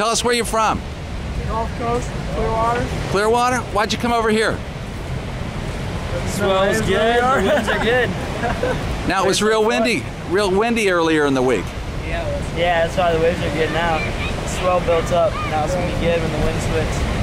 Tell us where you're from. Gulf Coast, Clearwater. Clearwater? Why'd you come over here? Swell's good. The winds are good. Now it was real windy, real windy earlier in the week. Yeah, yeah. that's why the waves are good now. The swell built up. Now it's gonna be good when the wind switches.